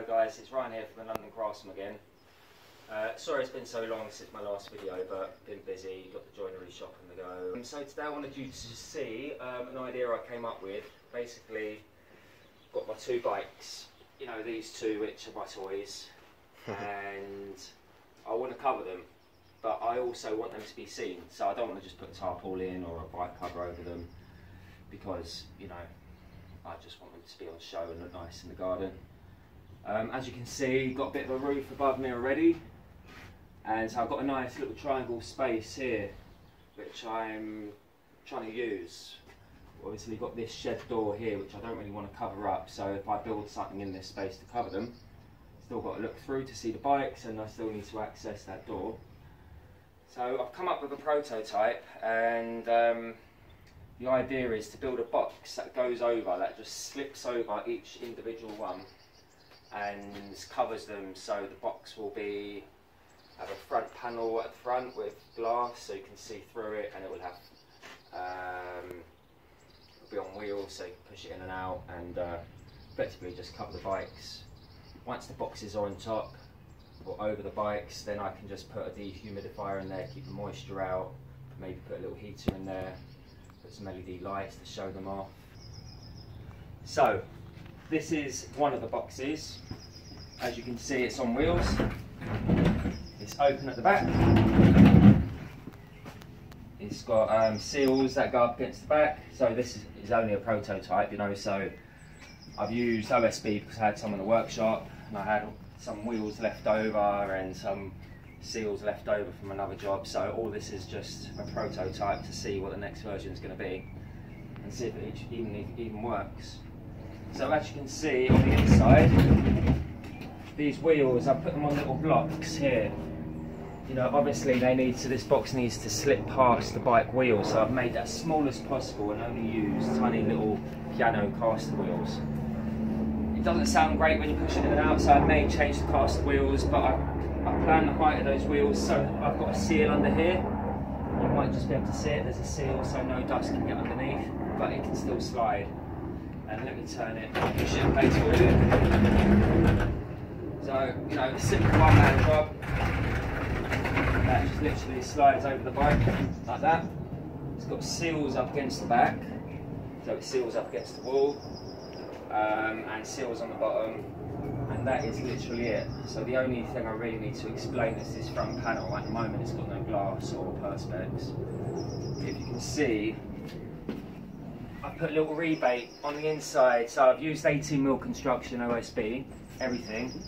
Hello guys, it's Ryan here from the London Craftsman again. Uh, sorry it's been so long since my last video, but been busy, got the joinery shop on the go. Um, so today I wanted you to see um, an idea I came up with. Basically, got my two bikes, you know these two which are my toys, and I want to cover them, but I also want them to be seen. So I don't want to just put a tarpaulin or a bike cover over them, because, you know, I just want them to be on show and look nice in the garden. Um, as you can see, got a bit of a roof above me already. And so I've got a nice little triangle space here, which I'm trying to use. Obviously got this shed door here, which I don't really want to cover up. So if I build something in this space to cover them, still got to look through to see the bikes and I still need to access that door. So I've come up with a prototype and um, the idea is to build a box that goes over, that just slips over each individual one and covers them so the box will be have a front panel at the front with glass so you can see through it and it will have um, it'll be on wheels so you can push it in and out and uh, effectively just cover the bikes. Once the boxes are on top or over the bikes then I can just put a dehumidifier in there, keep the moisture out, maybe put a little heater in there, put some LED lights to show them off. So this is one of the boxes. As you can see, it's on wheels. It's open at the back. It's got um, seals that go up against the back. So this is, is, only a prototype, you know. So I've used OSB because I had some in the workshop, and I had some wheels left over and some seals left over from another job. So all this is just a prototype to see what the next version is going to be, and see if it even even works. So as you can see on the inside, these wheels, I put them on little blocks here. You know, obviously they need to, this box needs to slip past the bike wheel, so I've made that small as possible and only used tiny little piano caster wheels. It doesn't sound great when you push it in and out, so I may change the caster wheels, but I, I plan the height of those wheels so I've got a seal under here. You might just be able to see it, there's a seal so no dust can get underneath, but it can still slide and let me turn it, push it place with it. So, you know, simple one man job. That just literally slides over the bike like that. It's got seals up against the back, so it seals up against the wall, um, and seals on the bottom, and that is literally it. So the only thing I really need to explain is this front panel. At the moment it's got no glass or perspex. If you can see, put a little rebate on the inside. So I've used 18mm construction OSB, everything,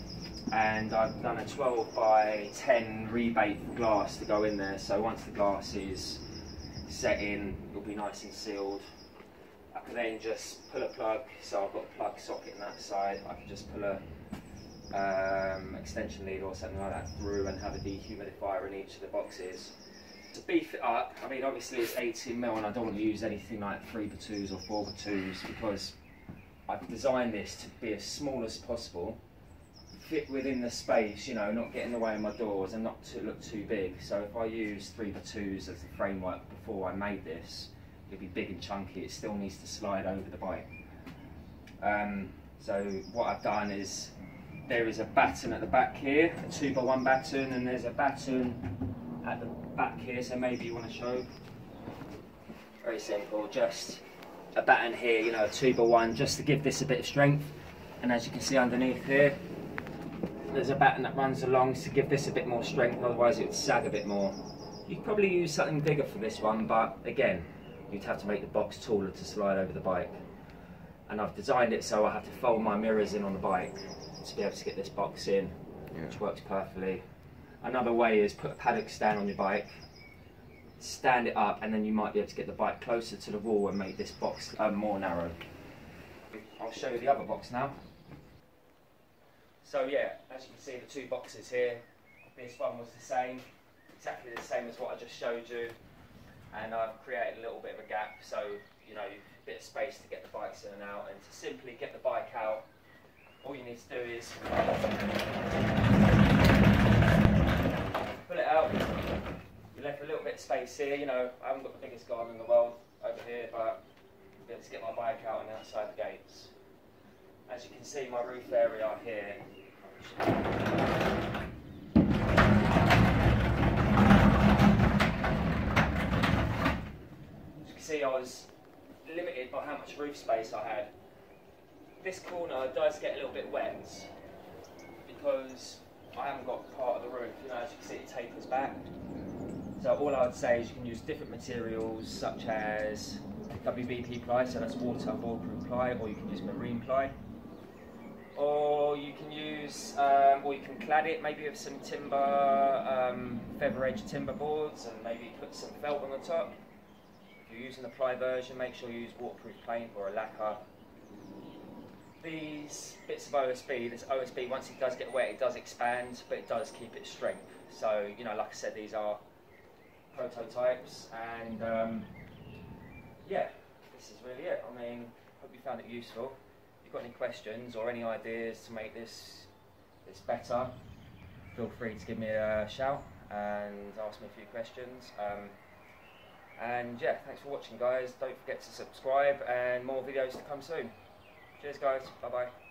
and I've done a 12 by 10 rebate glass to go in there. So once the glass is set in, it'll be nice and sealed. I can then just pull a plug, so I've got a plug socket on that side. I can just pull a um, extension lead or something like that through and have a dehumidifier in each of the boxes to beef it up, I mean obviously it's 18 mil and I don't want to use anything like 3 by 2s or 4 by 2s because I've designed this to be as small as possible, fit within the space, you know, not get in the way of my doors and not to look too big. So if I use 3 by 2s as the framework before I made this, it'll be big and chunky, it still needs to slide over the bike. Um, so what I've done is there is a batten at the back here, a 2 by 1 batten, and there's a batten at the back here, so maybe you want to show. Very simple, just a batten here, you know, a two by one, just to give this a bit of strength. And as you can see underneath here, there's a batten that runs along to give this a bit more strength, otherwise it would sag a bit more. You could probably use something bigger for this one, but again, you'd have to make the box taller to slide over the bike. And I've designed it so I have to fold my mirrors in on the bike to be able to get this box in, yeah. which works perfectly. Another way is put a paddock stand on your bike, stand it up, and then you might be able to get the bike closer to the wall and make this box uh, more narrow. I'll show you the other box now. So yeah, as you can see the two boxes here, this one was the same, exactly the same as what I just showed you, and I've created a little bit of a gap so you know a bit of space to get the bikes in and out, and to simply get the bike out, all you need to do is out. You left a little bit of space here. You know, I haven't got the biggest garden in the world over here, but to get my bike out and outside the gates. as you can see, my roof area here. As you can see, I was limited by how much roof space I had. This corner does get a little bit wet because I haven't got part of the roof. You know, as you can see, it tapers back. So all I would say is you can use different materials such as WBP ply, so that's water waterproof ply, or you can use marine ply. Or you can use, um, or you can clad it maybe with some timber, um, feather edge timber boards, and maybe put some felt on the top. If you're using the ply version, make sure you use waterproof paint or a lacquer. These bits of OSB, this OSB, once it does get wet, it does expand, but it does keep its strength. So, you know, like I said, these are prototypes, and um, yeah, this is really it. I mean, hope you found it useful. If you've got any questions or any ideas to make this this better, feel free to give me a shout and ask me a few questions. Um, and yeah, thanks for watching, guys. Don't forget to subscribe and more videos to come soon. Cheers, guys. Bye bye.